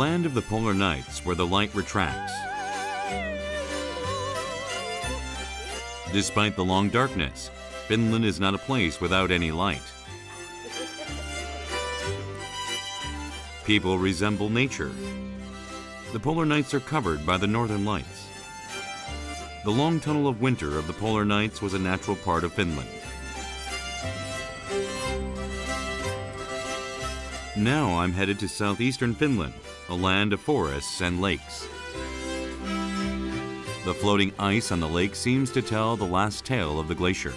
land of the polar nights where the light retracts. Despite the long darkness, Finland is not a place without any light. People resemble nature. The polar nights are covered by the northern lights. The long tunnel of winter of the polar nights was a natural part of Finland. Now I'm headed to southeastern Finland, a land of forests and lakes. The floating ice on the lake seems to tell the last tale of the glacier.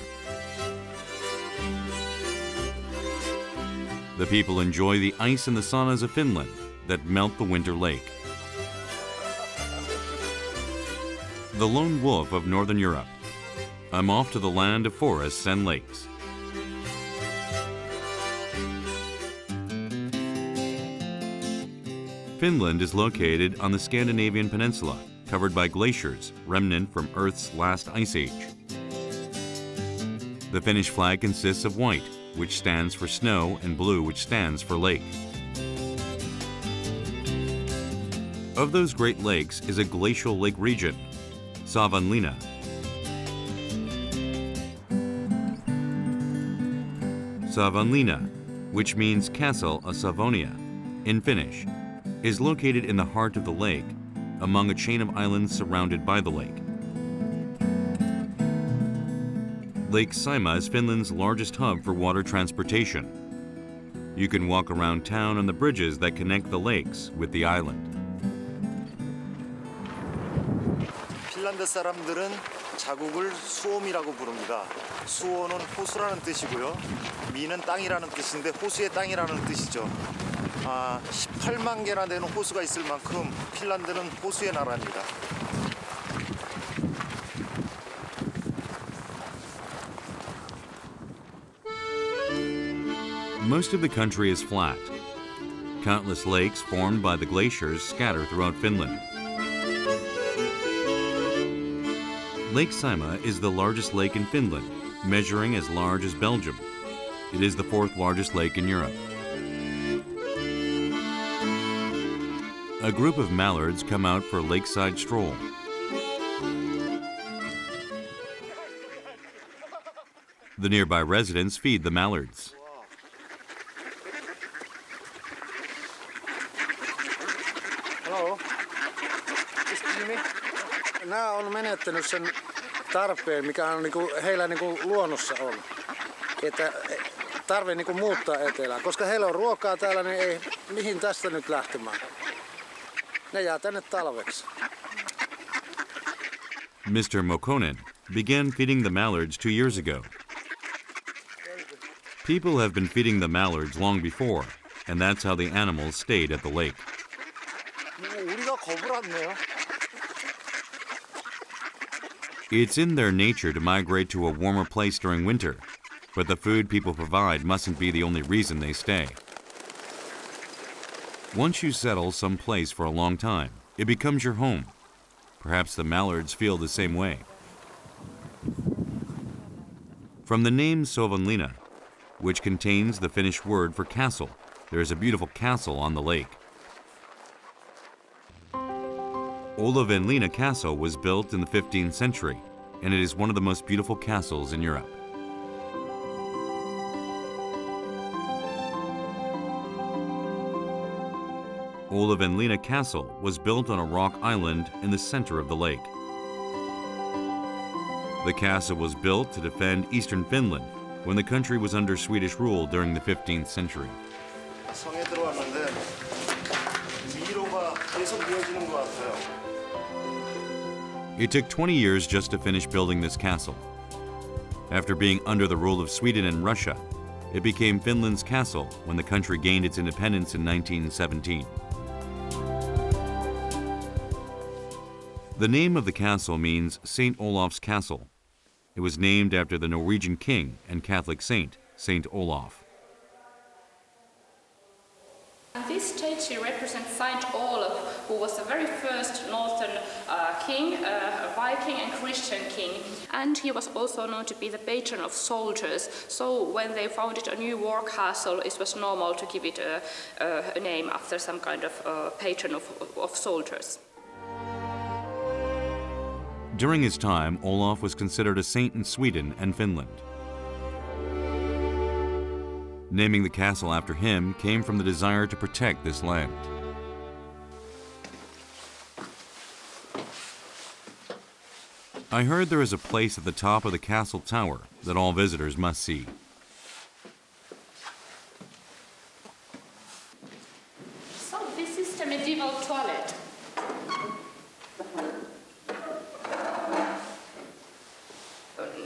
The people enjoy the ice and the saunas of Finland that melt the winter lake. The lone wolf of Northern Europe. I'm off to the land of forests and lakes. Finland is located on the Scandinavian peninsula, covered by glaciers, remnant from Earth's last ice age. The Finnish flag consists of white, which stands for snow, and blue, which stands for lake. Of those Great Lakes is a glacial lake region, Savonlinna. Savonlinna, which means Castle of Savonia in Finnish, is located in the heart of the lake, among a chain of islands surrounded by the lake. Lake Saimaa is Finland's largest hub for water transportation. You can walk around town on the bridges that connect the lakes with the island. 핀란드 호수라는 뜻이고요. 미는 땅이라는 뜻인데 호수의 땅이라는 뜻이죠. 아, 18만 개나 되는 호수가 있을 만큼 핀란드는 호수의 나라입니다. Most of the country is flat. Countless lakes formed by the glaciers scatter throughout Finland. Lake Saimaa is the largest lake in Finland, measuring as large as Belgium. It is the fourth largest lake in Europe. A group of mallards come out for a lakeside stroll. The nearby residents feed the mallards. Joo. Nämä on menettänyt sen tarpeen, mikä on niinku, heillä niinku luonnossa on. Että tarve niinku muuttaa etelään. Koska heillä on ruokaa täällä, niin ei, mihin tästä nyt lähtemään. Ne jää tänne talveksi. Mr. Mokonen began feeding the mallards two years ago. People have been feeding the mallards long before, and that's how the animals stayed at the lake. It's in their nature to migrate to a warmer place during winter, but the food people provide mustn't be the only reason they stay. Once you settle someplace for a long time, it becomes your home. Perhaps the mallards feel the same way. From the name Savonlinna, which contains the Finnish word for castle, there is a beautiful castle on the lake. Olavinlinna Castle was built in the 15th century, and it is one of the most beautiful castles in Europe. Olavinlinna Castle was built on a rock island in the center of the lake. The castle was built to defend eastern Finland when the country was under Swedish rule during the 15th century. It took 20 years just to finish building this castle. After being under the rule of Sweden and Russia, it became Finland's castle when the country gained its independence in 1917. The name of the castle means St. Olaf's Castle. It was named after the Norwegian king and Catholic saint, St. Olaf. This statue represents Saint Olaf, who was the very first northern uh, king, uh, a Viking and Christian king. And he was also known to be the patron of soldiers. So when they founded a new war castle, it was normal to give it a, a, a name after some kind of uh, patron of, of soldiers. During his time, Olaf was considered a saint in Sweden and Finland. Naming the castle after him came from the desire to protect this land. I heard there is a place at the top of the castle tower that all visitors must see. So this is the medieval toilet.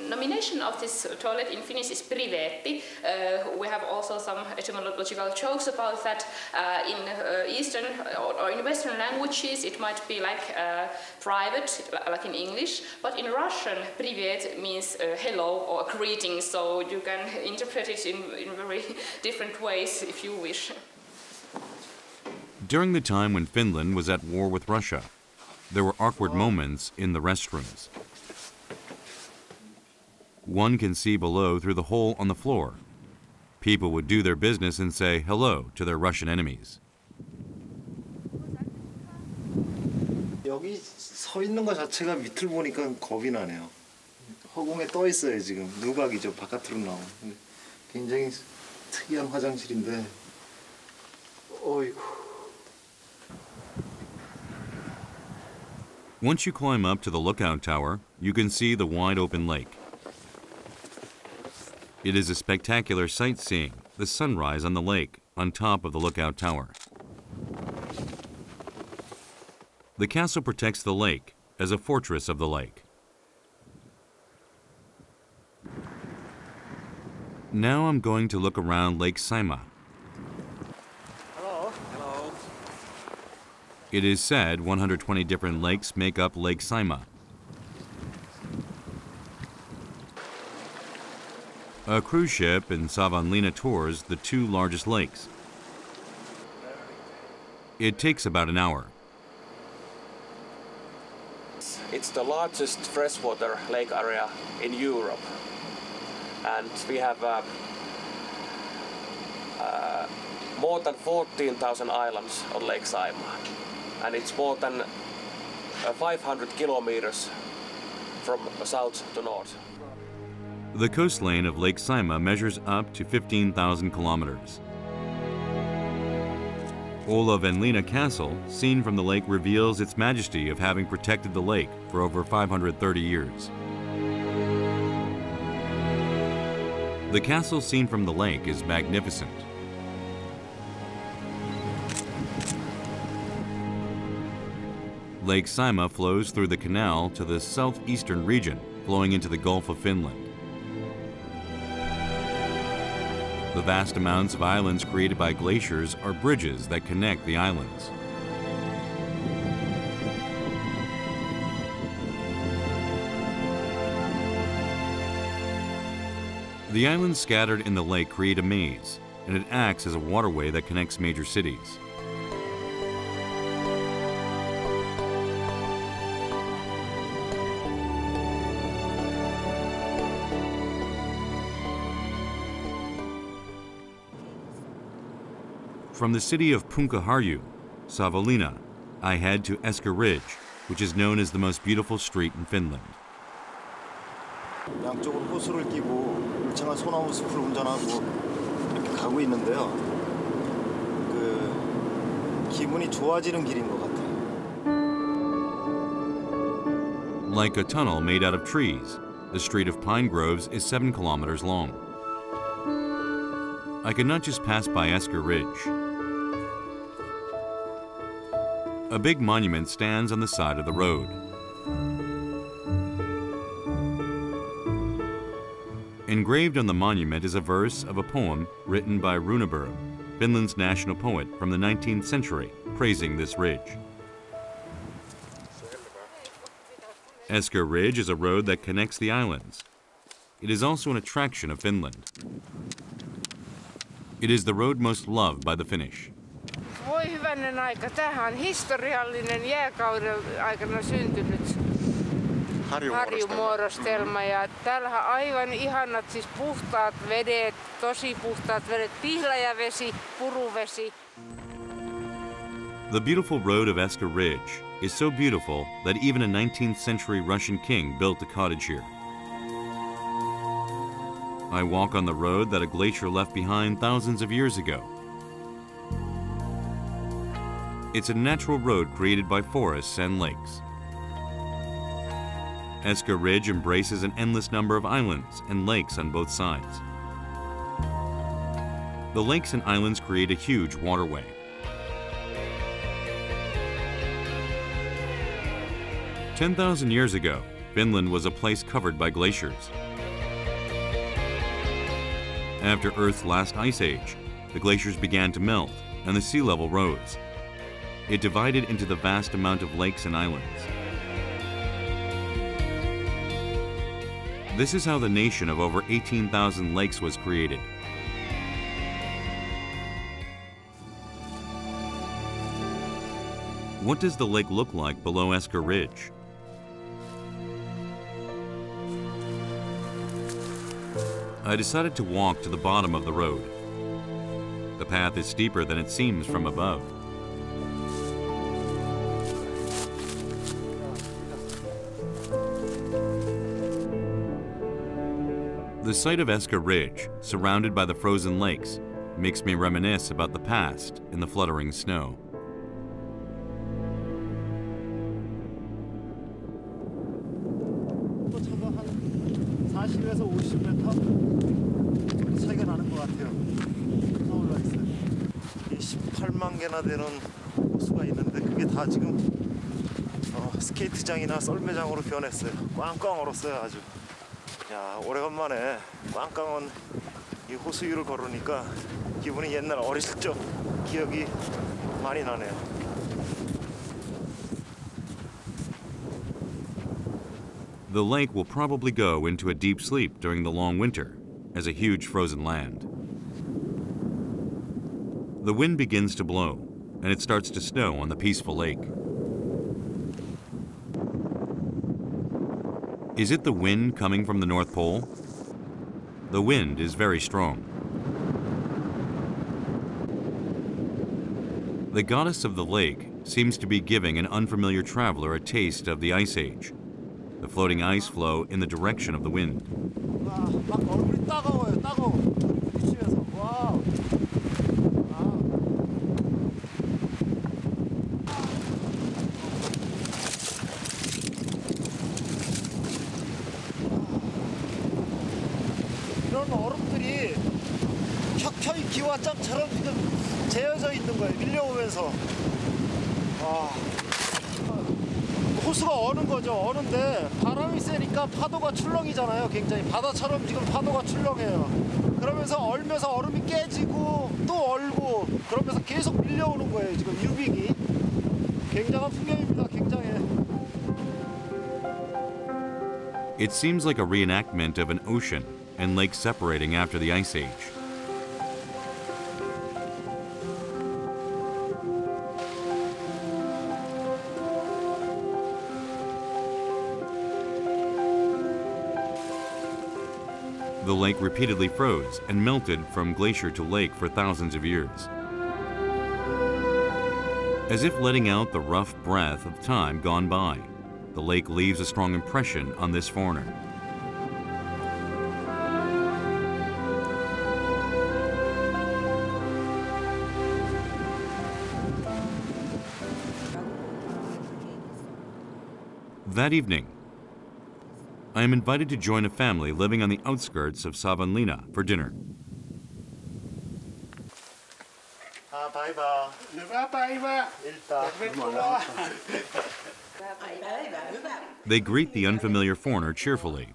Nomination of this toilet in Finnish is priveetti. Uh, we have also some etymological jokes about that. Uh, in uh, Eastern or, or in Western languages, it might be like uh, private, like in English, but in Russian, privet means uh, hello or greeting, so you can interpret it in, in very different ways if you wish. During the time when Finland was at war with Russia, there were awkward moments in the restrooms. One can see below through the hole on the floor. People would do their business and say hello to their Russian enemies. 여기 서 있는 것 자체가 밑을 보니까 겁이 나네요. 허공에 떠 있어요 지금 누각이죠 바깥으로 나온. 굉장히 특이한 화장실인데. 어이구. Once you climb up to the lookout tower, you can see the wide open lake. It is a spectacular sightseeing, the sunrise on the lake on top of the lookout tower. The castle protects the lake as a fortress of the lake. Now I'm going to look around Lake Saimaa. Hello. Hello. It is said 120 different lakes make up Lake Saimaa. A cruise ship in Savonlinna tours the two largest lakes. It takes about an hour. It's the largest freshwater lake area in Europe, and we have uh, uh, more than 14,000 islands on Lake Saimaa, and it's more than uh, 500 kilometers from south to north. The coastline of Lake Saimaa measures up to 15,000 kilometers. Olavinlinna Castle, seen from the lake, reveals its majesty of having protected the lake for over 530 years. The castle seen from the lake is magnificent. Lake Saimaa flows through the canal to the southeastern region, flowing into the Gulf of Finland. The vast amounts of islands created by glaciers are bridges that connect the islands. The islands scattered in the lake create a maze, and it acts as a waterway that connects major cities. From the city of Punkaharju, Savonlinna, I head to Esker Ridge, which is known as the most beautiful street in Finland. Like a tunnel made out of trees, the street of pine groves is seven kilometers long. I could not just pass by Esker Ridge. A big monument stands on the side of the road. Engraved on the monument is a verse of a poem written by Runeberg, Finland's national poet from the 19th century, praising this ridge. Esker Ridge is a road that connects the islands. It is also an attraction of Finland. It is the road most loved by the Finnish. Hyvänen aika. Tämähän on historiallinen jääkauden aikana syntynyt harjumuodostelma. Ja täällähän on aivan ihanat siis puhtaat vedet, tosi puhtaat vedet, pihlajavesi, puruvesi. The beautiful road of Esker Ridge is so beautiful that even a 19th century Russian king built a cottage here. I walk on the road that a glacier left behind thousands of years ago. It's a natural road created by forests and lakes. Esker Ridge embraces an endless number of islands and lakes on both sides. The lakes and islands create a huge waterway. Ten thousand years ago, Finland was a place covered by glaciers. After Earth's last ice age, the glaciers began to melt and the sea level rose. It divided into the vast amount of lakes and islands. This is how the nation of over 18,000 lakes was created. What does the lake look like below Esker Ridge? I decided to walk to the bottom of the road. The path is steeper than it seems from above. The sight of Esker Ridge, surrounded by the frozen lakes, makes me reminisce about the past in the fluttering snow. 또 차가 한 40에서 50m 정도 차이가 나는 것 같아요. 다 올라 있어요. 이 18만 개나 되는 호수가 있는데 그게 다 지금 어, 스케이트장이나 썰매장으로 변했어요. 꽝꽝 얼었어요 아주. 야 오래간만에 꽝꽝한 이 호수 위를 걸으니까 기분이 옛날 어렸을 적 기억이 많이 나네요. The lake will probably go into a deep sleep during the long winter as a huge frozen land. The wind begins to blow and it starts to snow on the peaceful lake. Is it the wind coming from the North Pole? The wind is very strong. The goddess of the lake seems to be giving an unfamiliar traveler a taste of the Ice Age. The floating ice flow in the direction of the wind. 밀려오면서. 와. 호수가 어는 거죠. 어는데 바람이 세니까 파도가 출렁이잖아요. 굉장히 바다처럼 지금 파도가 출렁해요. 그러면서 얼면서 얼음이 깨지고 또 얼고 그러면서 계속 밀려오는 거예요. 지금 유빙이 굉장한 풍경입니다. 굉장해. It seems like a reenactment of an ocean and lakes separating after the Ice Age. The lake repeatedly froze and melted from glacier to lake for thousands of years. As if letting out the rough breath of time gone by, the lake leaves a strong impression on this foreigner. That evening, I am invited to join a family living on the outskirts of Savonlinna for dinner. They greet the unfamiliar foreigner cheerfully.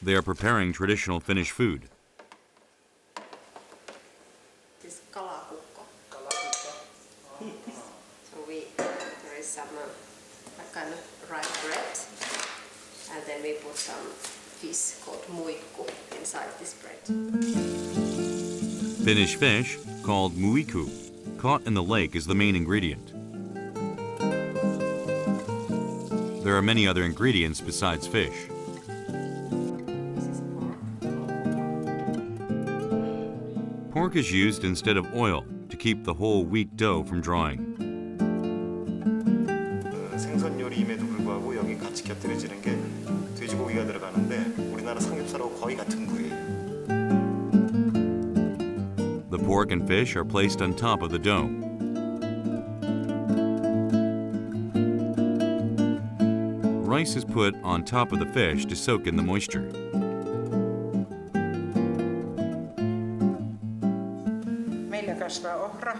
They are preparing traditional Finnish food. Some fish called muikku inside this bread. Finnish fish, called muikku, caught in the lake is the main ingredient. There are many other ingredients besides fish. Pork is used instead of oil to keep the whole wheat dough from drying. And fish are placed on top of the dough. Rice is put on top of the fish to soak in the moisture. Meillä kasvaa ohra.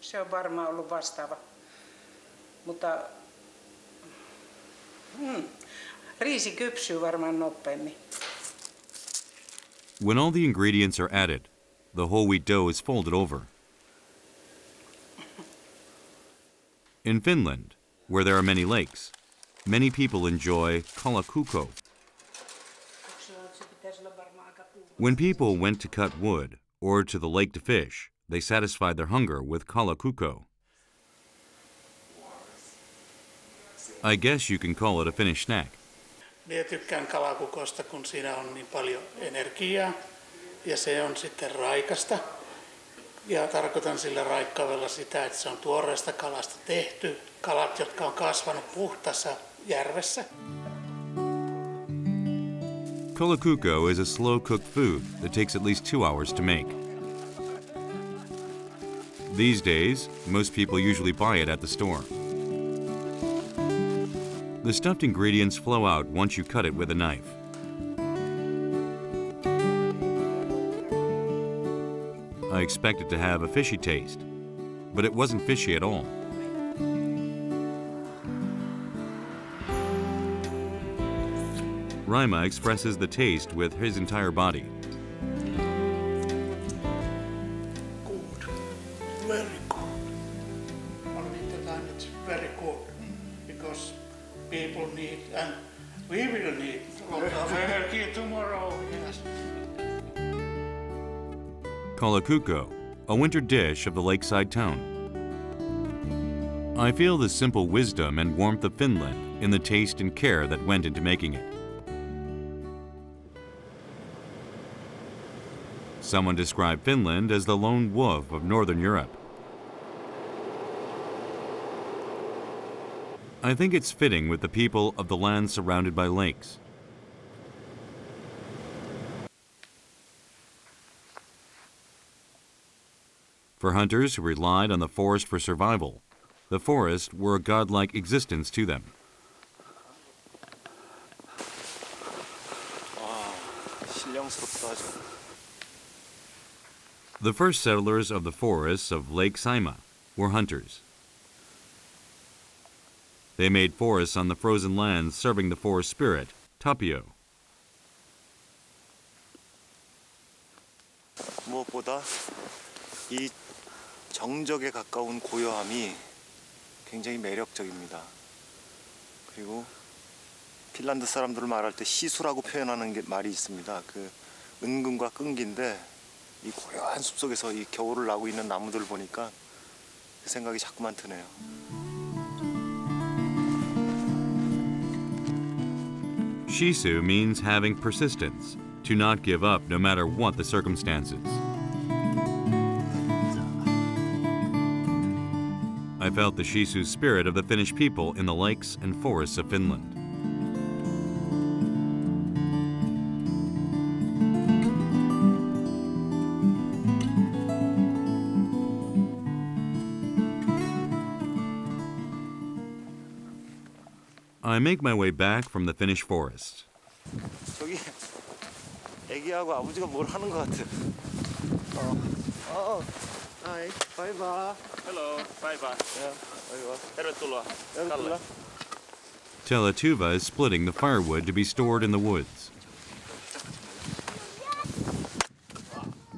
Se on varmaan ollut vastaava. Mutta mm, riisi kypsyy varmaan nopeammin. When all the ingredients are added, the whole wheat dough is folded over. In Finland, where there are many lakes, many people enjoy kalakukko. When people went to cut wood or to the lake to fish, they satisfied their hunger with kalakukko. I guess you can call it a Finnish snack. Minä tykkään kalakukosta, kun siinä on niin paljon energiaa ja se on sitten raikasta. Ja tarkoitan sillä raikkaudella sitä, että se on tuoreesta kalasta tehty. Kalat, jotka on kasvanut puhtaassa järvessä. Kolakuko is a slow cooked food that takes at least two hours to make. These days, most people usually buy it at the store. The stuffed ingredients flow out once you cut it with a knife. I expected to have a fishy taste, but it wasn't fishy at all. Rima expresses the taste with his entire body. Good. Very good. On winter time it's very good because people need and we will need a lot of energy tomorrow. Yes. Kalakukko, a winter dish of the lakeside town. I feel the simple wisdom and warmth of Finland in the taste and care that went into making it. Someone described Finland as the lone wolf of Northern Europe. I think it's fitting with the people of the land surrounded by lakes. For hunters who relied on the forest for survival, the forests were a godlike existence to them. The first settlers of the forests of Lake Saimaa were hunters. They made forests on the frozen lands serving the forest spirit, tapio. 무엇보다 이 정적에 가까운 고요함이 굉장히 매력적입니다. 그리고 핀란드 사람들을 말할 때 시수라고 표현하는 게 말이 있습니다. 그 은근과 끈기인데 이 고요한 숲속에서 이 겨울을 나고 있는 나무들을 보니까 그 생각이 자꾸만 드네요. Shisu means having persistence, to not give up no matter what the circumstances. I felt the Sisu spirit of the Finnish people in the lakes and forests of Finland. I make my way back from the Finnish forest. Ai, päivää. Hello, päivää. Yeah. Tervetuloa. Tervetuloa. Teletuva is splitting the firewood to be stored in the woods.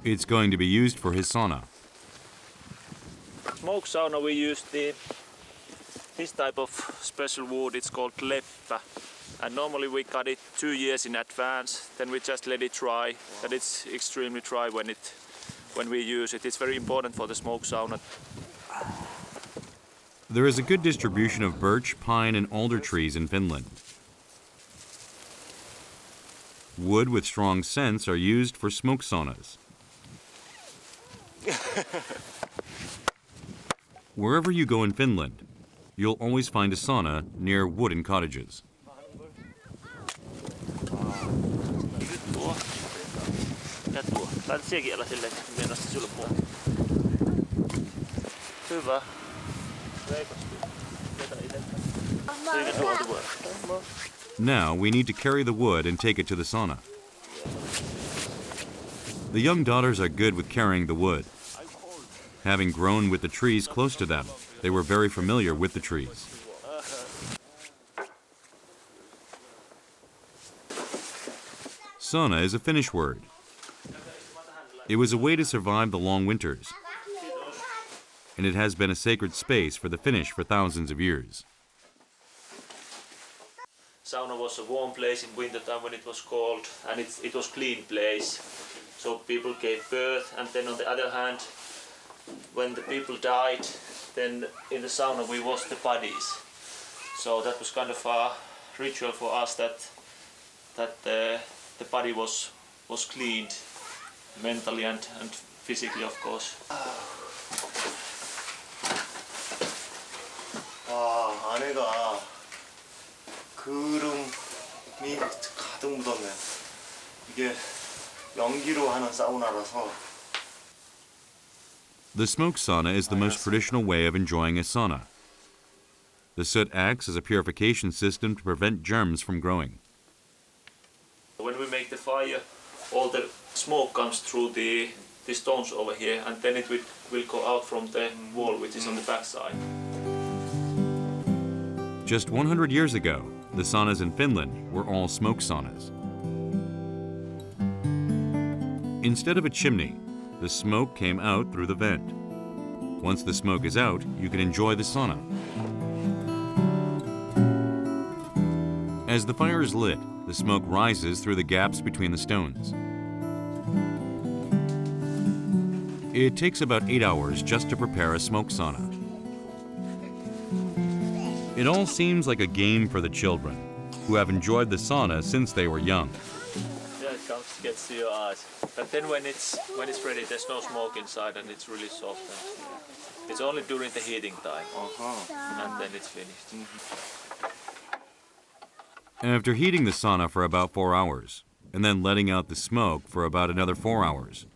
It's going to be used for his sauna. Smoke sauna we use the this type of special wood, it's called leppä. And normally we cut it two years in advance, then we just let it dry. Wow. And it's extremely dry when it when we use it. It's very important for the smoke sauna. There is a good distribution of birch, pine, and alder trees in Finland. Wood with strong scents are used for smoke saunas. Wherever you go in Finland, you'll always find a sauna near wooden cottages. Tuo. Silleen. Hyvä. Now we need to carry the wood and take it to the sauna. The young daughters are good with carrying the wood. Having grown with the trees close to them, they were very familiar with the trees. Sauna is a Finnish word. It was a way to survive the long winters, and it has been a sacred space for the Finnish for thousands of years. Sauna was a warm place in winter time when it was cold, and it, it was clean place. So people gave birth, and then on the other hand, when the people died, then in the sauna we washed the bodies. So that was kind of a ritual for us that that the, the body was was cleaned mentally and, and physically, of course. 아, 안에가 그름이 가득 묻었네. 이게 연기로 하는 사우나라서 The smoke sauna is the most traditional way of enjoying a sauna. The soot acts as a purification system to prevent germs from growing. When we make the fire, all the smoke comes through the, the stones over here, and then it will, will go out from the wall, which is on the back side. Just 100 years ago, the saunas in Finland were all smoke saunas. Instead of a chimney, the smoke came out through the vent. Once the smoke is out, you can enjoy the sauna. As the fire is lit, the smoke rises through the gaps between the stones. It takes about eight hours just to prepare a smoke sauna. It all seems like a game for the children, who have enjoyed the sauna since they were young. Yeah, it comes gets to your eyes. But then when it's when it's ready, there's no smoke inside, and it's really soft. And it's only during the heating time, uh -huh. and then it's finished. After heating the sauna for about four hours, and then letting out the smoke for about another four hours,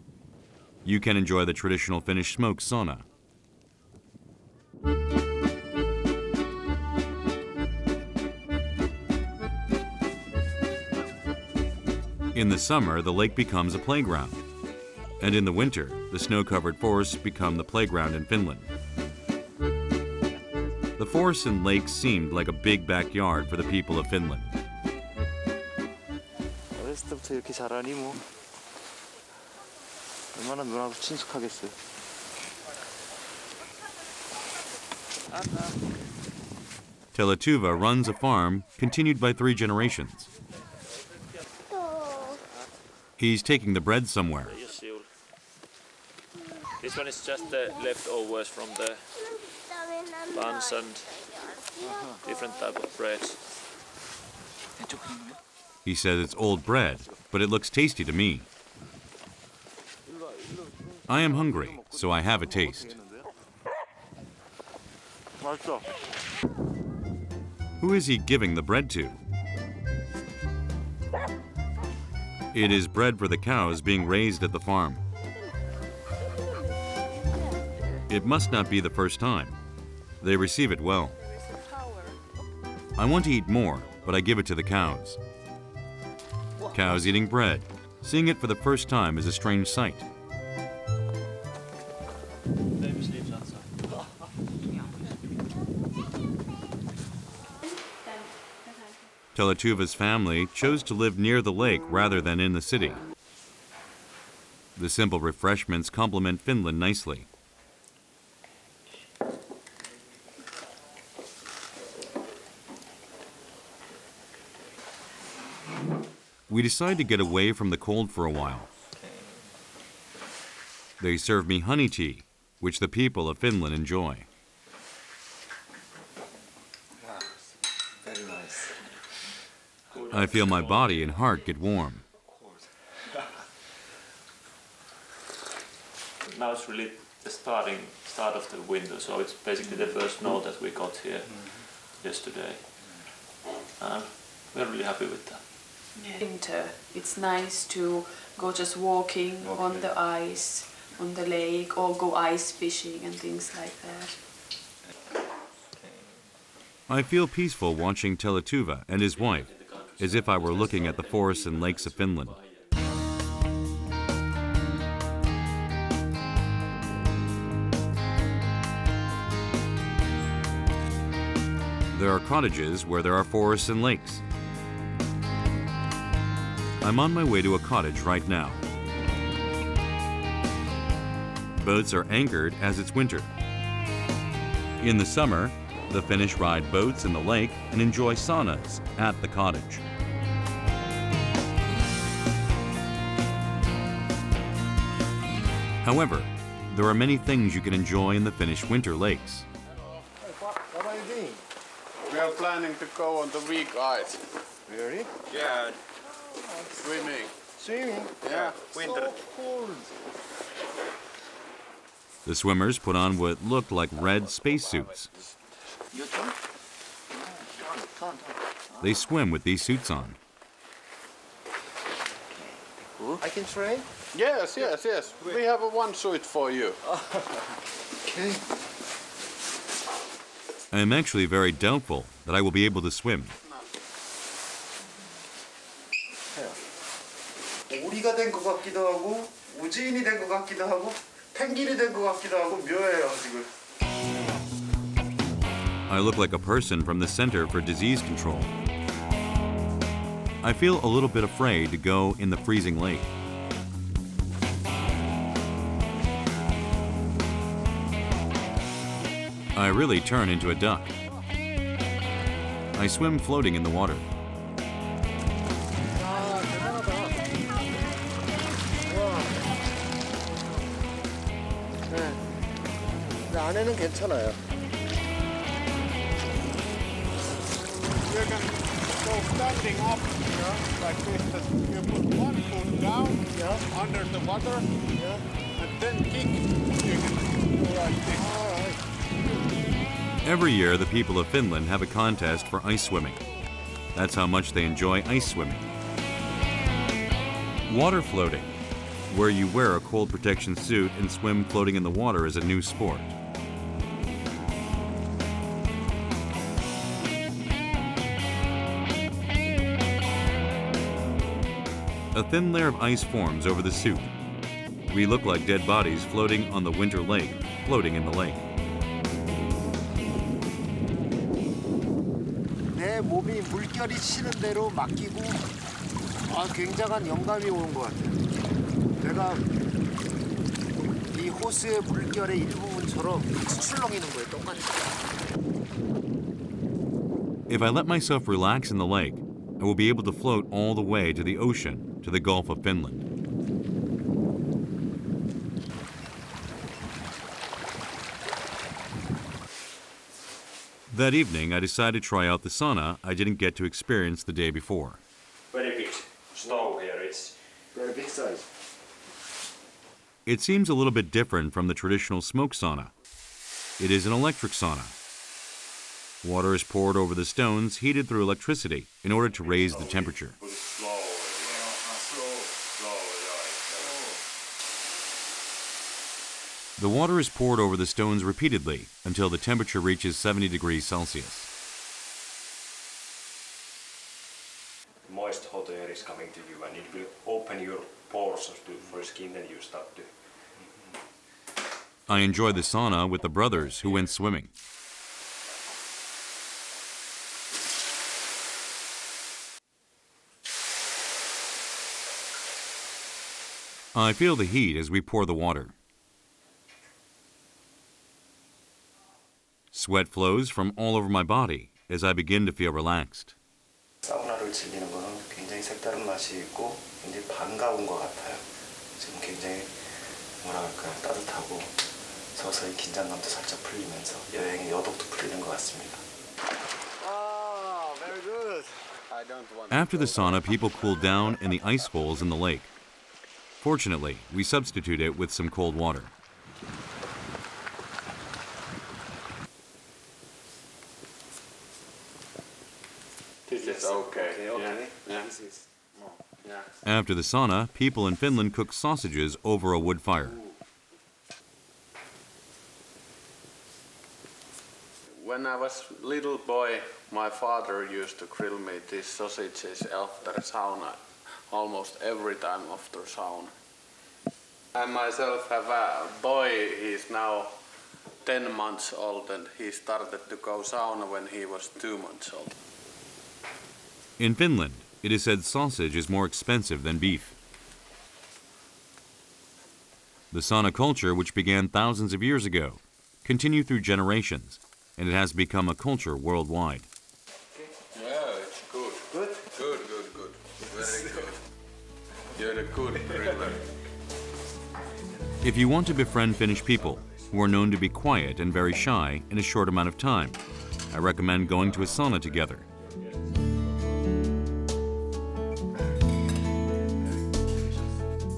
you can enjoy the traditional Finnish smoke sauna. In the summer, the lake becomes a playground. And in the winter, the snow covered forests become the playground in Finland. The forests and lakes seemed like a big backyard for the people of Finland. 얼마나 누나도 친숙하겠어요. Telatuva runs a farm continued by three generations. He's taking the bread somewhere. Yes, you'll- This one is just the leftovers from the buns and different type of breads. He says it's old bread, but it looks tasty to me. I am hungry, so I have a taste. Who is he giving the bread to? It is bread for the cows being raised at the farm. It must not be the first time. They receive it well. I want to eat more, but I give it to the cows. Cows eating bread. Seeing it for the first time is a strange sight. Telatuva's family chose to live near the lake rather than in the city. The simple refreshments complement Finland nicely. We decide to get away from the cold for a while. They serve me honey tea, which the people of Finland enjoy. Very nice. I feel my body and heart get warm. Now it's really the starting start of the winter, so it's basically the first snow that we got here yesterday. And we're really happy with that. Winter, it's nice to go just walking on the ice, on the lake, or go ice fishing and things like that. I feel peaceful watching Teletuva and his wife, as if I were looking at the forests and lakes of Finland. There are cottages where there are forests and lakes. I'm on my way to a cottage right now. Boats are anchored as it's winter. In the summer, the Finnish ride boats in the lake and enjoy saunas at the cottage. However, there are many things you can enjoy in the Finnish winter lakes. What are you doing? We are planning to go on the weak ice. Really? Yeah. Oh. Swimming. Swimming? Yeah. So cold. The swimmers put on what looked like red spacesuits. You too? They swim with these suits on. I can try? Yes, yes, yes. We have a one suit for you. Okay. I am actually very doubtful that I will be able to swim. 오리가 된 것 같기도 하고 우주인이 된 것 같기도 하고 펭귄이 된 것 같기도 하고 묘해요 지금. I look like a person from the Center for Disease Control. I feel a little bit afraid to go in the freezing lake. I really turn into a duck. I swim floating in the water. 아, 대단하다. 와. 네. 근데 안에는 괜찮아요. Go standing up like this. That you put one foot down under the water and then kick. You can go like this. Every year, the people of Finland have a contest for ice swimming. That's how much they enjoy ice swimming. Water floating, where you wear a cold protection suit and swim floating in the water, is a new sport. A thin layer of ice forms over the suit. We look like dead bodies floating on the winter lake, floating in the lake. 내 몸이 물결이 치는 대로 맡기고 아, 굉장한 영감이 오는 것 같아요. 내가 이 호수의 물결의 일부분처럼 추출렁이는 거예요, 똑같이. If I let myself relax in the lake, I will be able to float all the way to the ocean, to the Gulf of Finland. That evening, I decided to try out the sauna I didn't get to experience the day before. Very big stove here. It's very big size. It seems a little bit different from the traditional smoke sauna. It is an electric sauna. Water is poured over the stones, heated through electricity, in order to raise the temperature. The water is poured over the stones repeatedly until the temperature reaches 70 degrees Celsius. moist hot air is coming to you and it will open your pores to, for skin and you start to I enjoy the sauna with the brothers who went swimming. I feel the heat as we pour the water. Sweat flows from all over my body as I begin to feel relaxed. 사우나를 즐기는 거는 굉장히 색다른 맛이 있고 굉장히 반가운 것 같아요. 지금 굉장히 뭐라 할까요 따뜻하고 서서히 긴장감도 살짝 풀리면서 여행의 여독도 풀리는 것 같습니다. Ah, very good. I don't want After the sauna, people cool down in the ice holes in the lake. Fortunately, we substitute it with some cold water. After the sauna, people in Finland cook sausages over a wood fire. When I was a little boy, my father used to grill me these sausages after sauna, almost every time after sauna. I myself have a boy, he's now 10 months old and he started to go sauna when he was 2 months old. In Finland, it is said sausage is more expensive than beef. The sauna culture, which began thousands of years ago, continued through generations, and it has become a culture worldwide. Yeah, it's good. Good? Good, good, good. Very good. You're a good griller. If you want to befriend Finnish people, who are known to be quiet and very shy in a short amount of time, I recommend going to a sauna together.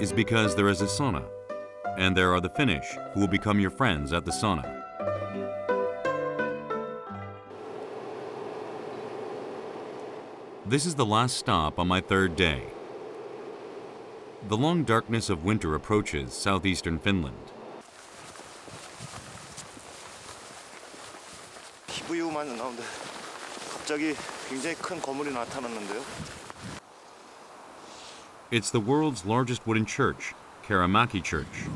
is because there is a sauna, and there are the Finnish who will become your friends at the sauna. This is the last stop on my third day. The long darkness of winter approaches southeastern Finland. 기부유만 나오는데 갑자기 굉장히 큰 건물이 나타났는데요. It's the world's largest wooden church, Kerimäki Church.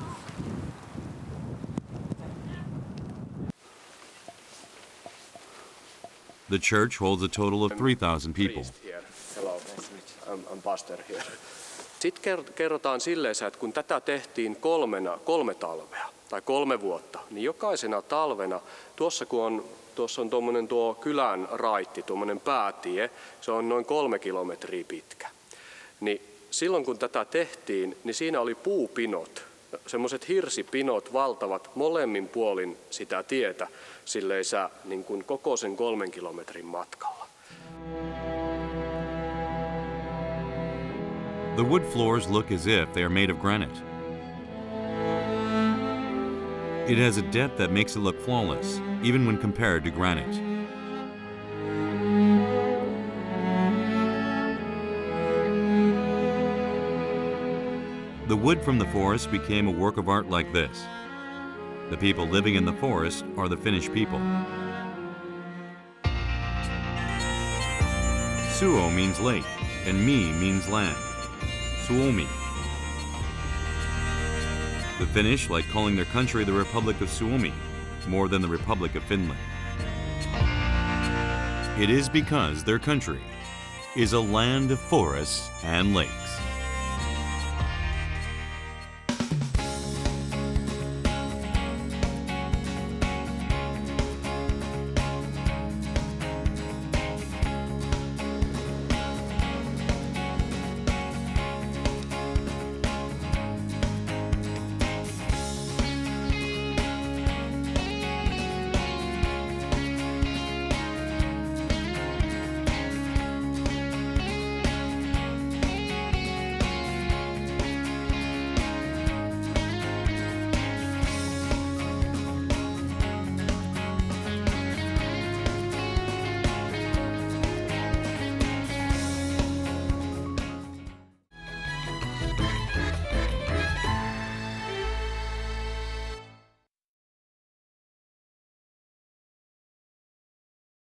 The church holds a total of 3,000 people. Hello. I'm, pastor here. Sitten ker- kerrotaan silleen, että kun tätä tehtiin kolmena, kolme talvea tai kolme vuotta, niin jokaisena talvena, tuossa kun on, tuossa on tuommoinen tuo kylän raitti, tuommoinen päätie, se on noin kolme kilometriä pitkä. Niin silloin kun tätä tehtiin, niin siinä oli puupinot, semmoiset hirsipinot valtavat molemmin puolin sitä tietä, silleisä niin kuin koko sen kolmen kilometrin matkalla. The wood floors look as if they are made of granite. It has a depth that makes it look flawless, even when compared to granite. The wood from the forest became a work of art like this. The people living in the forest are the Finnish people. Suo means lake, and mi means land. Suomi. The Finnish like calling their country the Republic of Suomi more than the Republic of Finland. It is because their country is a land of forests and lakes.